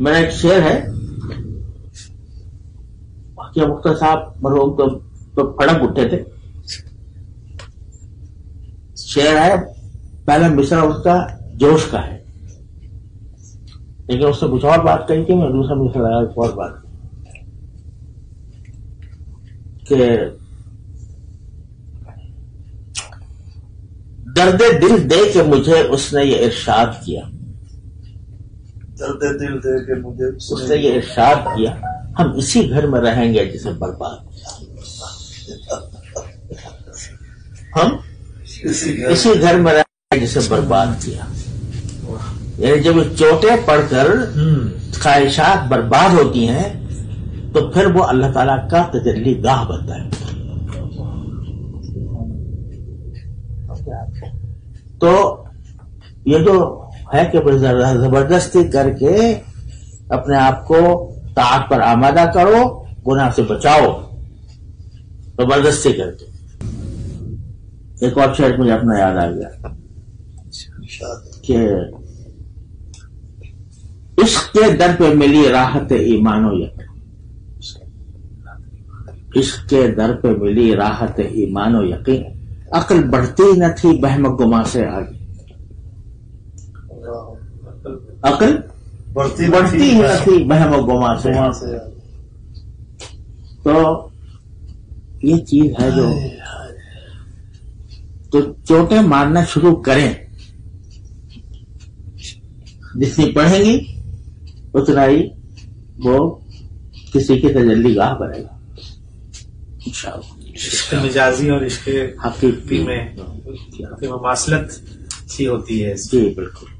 मेरा एक शेर है। कि मुख्तर साहब मरहूम तो, तो फड़क उठे थे। शेर है पहला मिसरा उसका जोश का है। लेकिन उसने कुछ और बात कही थी मैं दूसरा मिसरा लगा एक और बात कि दर्द दिल दे के मुझे उसने ये इरशाद किया। दर्द दिल दे के मुझे उसने ये इरशाद किया हम इसी घर में रहेंगे जिसे बर्बाद किया। हम इसी घर इसी घर में रहेंगे जिसे बर्बाद किया। यानी जब चोटें पड़कर ख्वाहिशात बर्बाद होती हैं तो फिर वो अल्लाह ताला का तजल्ली गाह बनता है। तो ये जो है कि ज़बरदस्ती करके अपने आप को ताक पर आमादा करो गुनाह से बचाओ। ज़बरदस्ती करके। एक और शेर मुझे अपना याद आ गया। कि इश्क के दर पे मिली राहत ईमानो यकीन। इश्क के दर पे मिली राहत ईमानो यकीन। अकल बढ़ती न थी बहम गुमा से आगे। अकल? बढ़ती बढ़ती ही थी बहम गुमा से। तो ये चीज़ है जो तो चोटें मारना शुरू करें। जितनी पढ़ेंगी उतना ही वो किसी की तजल्ली गाह बनेगा। इश्क मिजाजी और इश्क हकीकी में में ममासलत सी होती है। जी बिल्कुल।